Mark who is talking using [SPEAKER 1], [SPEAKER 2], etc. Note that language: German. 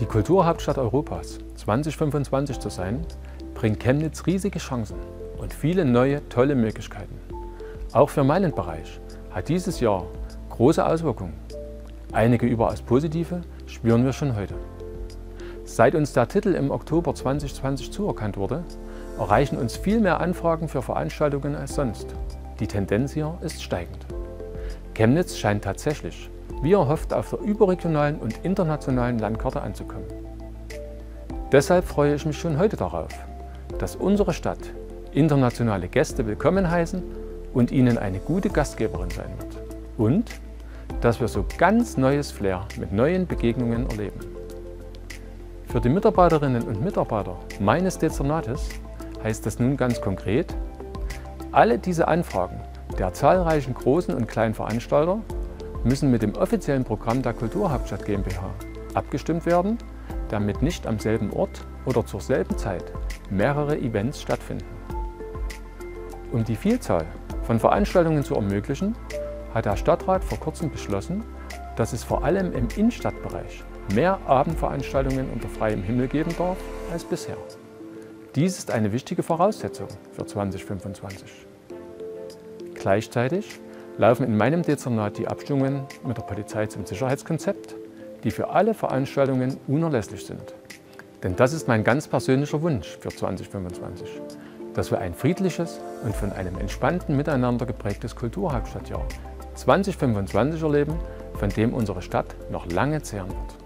[SPEAKER 1] Die Kulturhauptstadt Europas 2025 zu sein, bringt Chemnitz riesige Chancen und viele neue, tolle Möglichkeiten. Auch für meinen Bereich hat dieses Jahr große Auswirkungen. Einige überaus positive spüren wir schon heute. Seit uns der Titel im Oktober 2020 zuerkannt wurde, erreichen uns viel mehr Anfragen für Veranstaltungen als sonst. Die Tendenz hier ist steigend. Chemnitz scheint tatsächlich, wie erhofft, auf der überregionalen und internationalen Landkarte anzukommen. Deshalb freue ich mich schon heute darauf, dass unsere Stadt internationale Gäste willkommen heißen und ihnen eine gute Gastgeberin sein wird. Und dass wir so ganz neues Flair mit neuen Begegnungen erleben. Für die Mitarbeiterinnen und Mitarbeiter meines Dezernates heißt das nun ganz konkret, alle diese Anfragen der zahlreichen großen und kleinen Veranstalter müssen mit dem offiziellen Programm der Kulturhauptstadt GmbH abgestimmt werden, damit nicht am selben Ort oder zur selben Zeit mehrere Events stattfinden. Um die Vielzahl von Veranstaltungen zu ermöglichen, hat der Stadtrat vor kurzem beschlossen, dass es vor allem im Innenstadtbereich mehr Abendveranstaltungen unter freiem Himmel geben darf als bisher. Dies ist eine wichtige Voraussetzung für 2025. Gleichzeitig laufen in meinem Dezernat die Abstimmungen mit der Polizei zum Sicherheitskonzept, die für alle Veranstaltungen unerlässlich sind. Denn das ist mein ganz persönlicher Wunsch für 2025, dass wir ein friedliches und von einem entspannten Miteinander geprägtes Kulturhauptstadtjahr 2025 erleben, von dem unsere Stadt noch lange zehren wird.